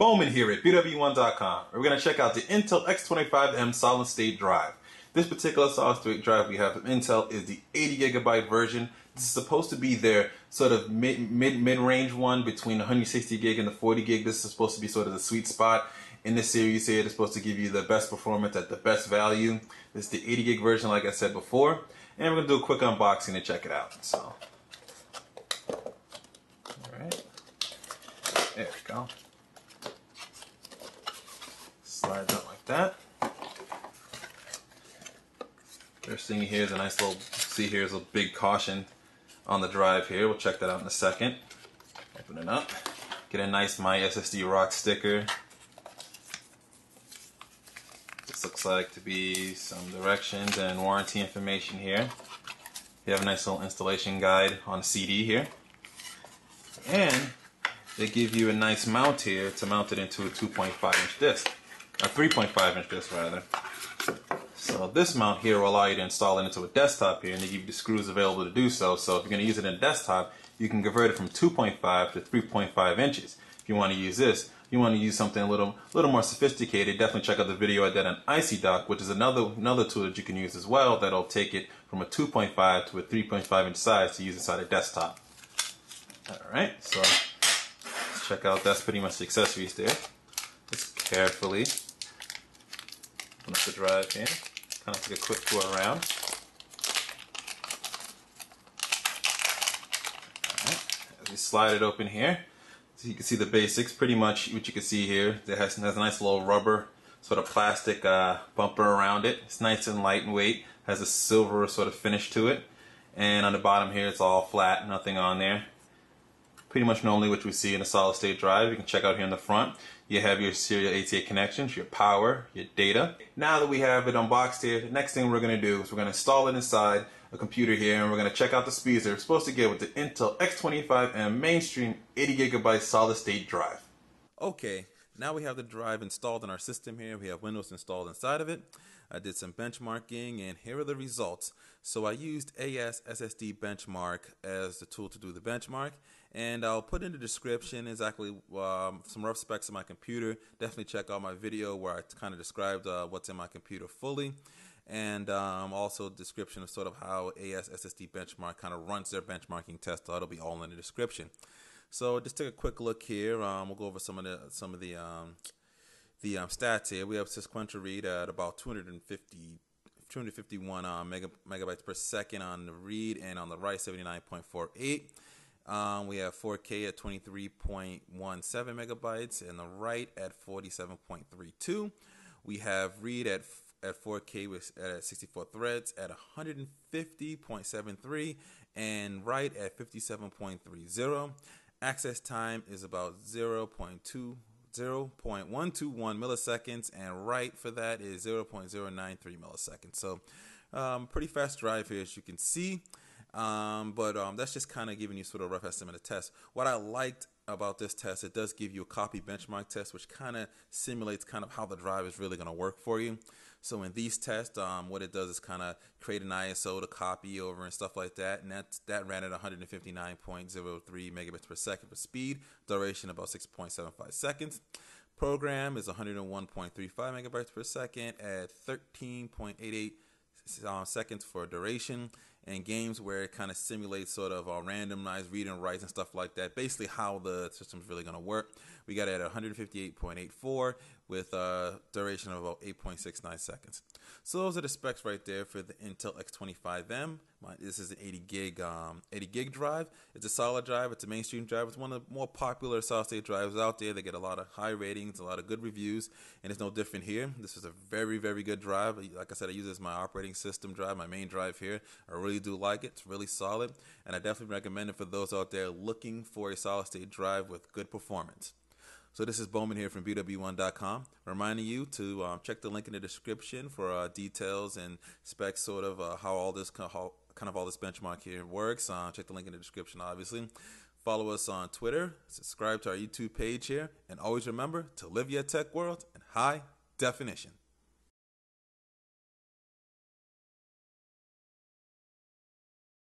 Bowman here at BWOne.com. We're going to check out the Intel X25M solid state drive. This particular solid state drive we have from Intel is the 80 gigabyte version. This is supposed to be their sort of mid mid mid range one between 160 gig and the 40 gig. This is supposed to be sort of the sweet spot in this series here. It's supposed to give you the best performance at the best value. This is the 80 gig version, like I said before. And we're going to do a quick unboxing to check it out. So, all right, there we go slides out like that. First thing here is a nice little, see here's a big caution on the drive here. We'll check that out in a second. Open it up. Get a nice My SSD Rock sticker. This looks like to be some directions and warranty information here. You have a nice little installation guide on CD here. And they give you a nice mount here to mount it into a 2.5 inch disc a 3.5 inch disc rather. So this mount here will allow you to install it into a desktop here and they give you the screws available to do so. So if you're going to use it in a desktop, you can convert it from 2.5 to 3.5 inches. If you want to use this, you want to use something a little, little more sophisticated, definitely check out the video I did on IcyDock, which is another, another tool that you can use as well that'll take it from a 2.5 to a 3.5 inch size to use inside a desktop. Alright, so check out, that's pretty much the accessories there. Just carefully open up the drive here, kind of take a quick tour around. as we slide it open here, so you can see the basics, pretty much what you can see here. It has, has a nice little rubber sort of plastic uh, bumper around it. It's nice and lightweight, has a silver sort of finish to it. And on the bottom here, it's all flat, nothing on there pretty much normally what we see in a solid state drive. You can check out here in the front. You have your serial ATA connections, your power, your data. Now that we have it unboxed here, the next thing we're going to do is we're going to install it inside a computer here and we're going to check out the speeds that we're supposed to get with the Intel X25M mainstream 80 gigabyte solid state drive. Okay, now we have the drive installed in our system here. We have Windows installed inside of it. I did some benchmarking and here are the results. So I used AS SSD benchmark as the tool to do the benchmark and I'll put in the description exactly um, some rough specs of my computer. Definitely check out my video where I kind of described uh, what's in my computer fully and um, also description of sort of how AS SSD benchmark kind of runs their benchmarking test. That'll be all in the description. So just take a quick look here. Um, we'll go over some of the some of the um, the um, stats here. We have sequential read at about 250 251 uh, mega, megabytes per second on the read and on the write 79.48. Um, we have 4K at 23.17 megabytes and the write at 47.32. We have read at at 4K with at 64 threads at 150.73 and write at 57.30. Access time is about 0.2 0.121 milliseconds, and write for that is 0.093 milliseconds. So, um, pretty fast drive here, as you can see. Um, but um, that's just kind of giving you sort of a rough estimate of test. What I liked about this test, it does give you a copy benchmark test, which kind of simulates kind of how the drive is really going to work for you. So in these tests, um, what it does is kind of create an ISO to copy over and stuff like that. And that, that ran at 159.03 megabits per second for speed, duration about 6.75 seconds. Program is 101.35 megabytes per second at 13.88 uh, seconds for duration and games where it kind of simulates sort of a randomized read and writes and stuff like that. Basically, how the system is really going to work. We got it at 158.84 with a duration of about 8.69 seconds. So those are the specs right there for the Intel X25M. This is an 80 gig, um, 80 gig drive. It's a solid drive. It's a mainstream drive. It's one of the more popular solid state drives out there. They get a lot of high ratings, a lot of good reviews, and it's no different here. This is a very, very good drive. Like I said, I use it as my operating system drive, my main drive here. I really do like it. It's really solid, and I definitely recommend it for those out there looking for a solid state drive with good performance. So this is Bowman here from BWOne.com, reminding you to um, check the link in the description for uh, details and specs, sort of uh, how all this how, kind of all this benchmark here works. Uh, check the link in the description, obviously. Follow us on Twitter, subscribe to our YouTube page here, and always remember to live your tech world in high definition.